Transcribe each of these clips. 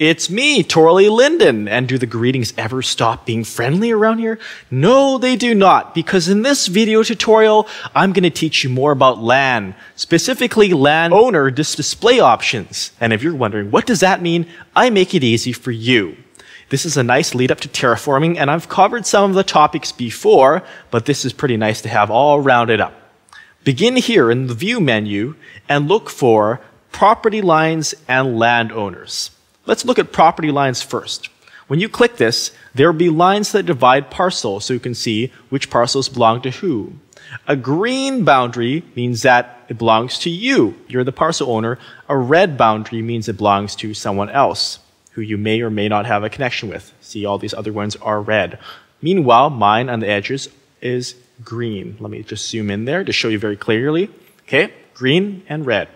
It's me, Torley Linden. And do the greetings ever stop being friendly around here? No, they do not, because in this video tutorial, I'm going to teach you more about land, specifically land owner dis display options. And if you're wondering, what does that mean? I make it easy for you. This is a nice lead up to terraforming, and I've covered some of the topics before, but this is pretty nice to have all rounded up. Begin here in the View menu and look for Property Lines and Landowners. Let's look at property lines first. When you click this, there will be lines that divide parcels so you can see which parcels belong to who. A green boundary means that it belongs to you. You're the parcel owner. A red boundary means it belongs to someone else who you may or may not have a connection with. See, all these other ones are red. Meanwhile, mine on the edges is green. Let me just zoom in there to show you very clearly. Okay, green and red.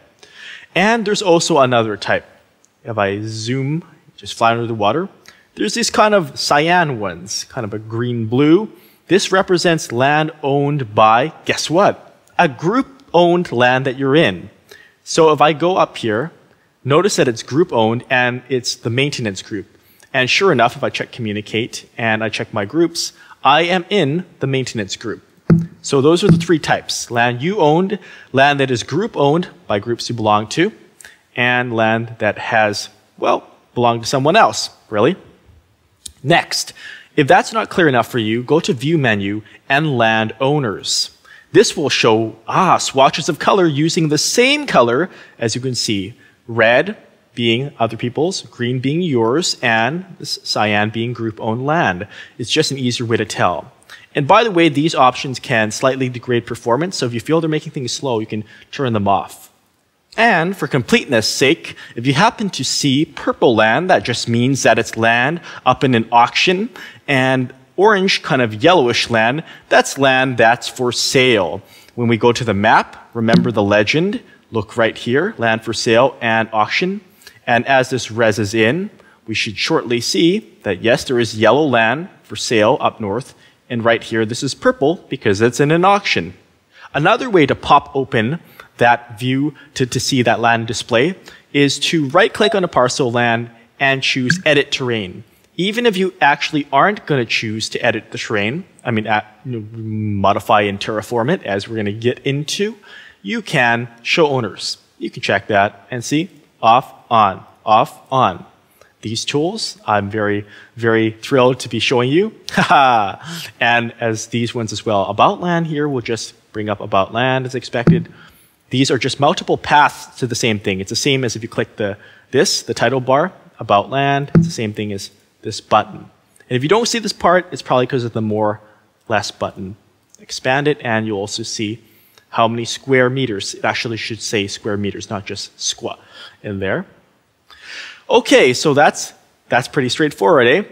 And there's also another type if I zoom, just fly under the water, there's these kind of cyan ones, kind of a green blue. This represents land owned by, guess what? A group owned land that you're in. So if I go up here, notice that it's group owned and it's the maintenance group. And sure enough, if I check communicate and I check my groups, I am in the maintenance group. So those are the three types. Land you owned, land that is group owned by groups you belong to, and land that has, well, belonged to someone else, really. Next, if that's not clear enough for you, go to View menu and Land Owners. This will show, ah, swatches of color using the same color, as you can see. Red being other people's, green being yours, and cyan being group-owned land. It's just an easier way to tell. And by the way, these options can slightly degrade performance, so if you feel they're making things slow, you can turn them off. And for completeness sake, if you happen to see purple land, that just means that it's land up in an auction, and orange, kind of yellowish land, that's land that's for sale. When we go to the map, remember the legend, look right here, land for sale and auction. And as this rezzes in, we should shortly see that yes, there is yellow land for sale up north, and right here, this is purple because it's in an auction. Another way to pop open that view to, to see that land display is to right click on a parcel land and choose edit terrain. Even if you actually aren't going to choose to edit the terrain, I mean, at, you know, modify and terraform it as we're going to get into, you can show owners. You can check that and see off, on, off, on. These tools, I'm very, very thrilled to be showing you. and as these ones as well. About land here, we'll just bring up about land as expected. These are just multiple paths to the same thing. It's the same as if you click the this, the title bar, about land. It's the same thing as this button. And if you don't see this part, it's probably because of the more less button. Expand it, and you'll also see how many square meters. It actually should say square meters, not just squat in there. Okay, so that's that's pretty straightforward, eh?